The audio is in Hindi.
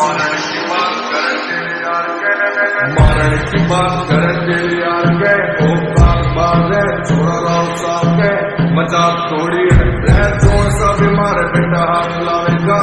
मारण की बात करते यार गए मारण की बात करते यार के ओकार बार है छोड़ा राव साहब के मज़ाक थोड़ी है, रह, ज़ोर सा बीमार बेटा हाथ लावेगा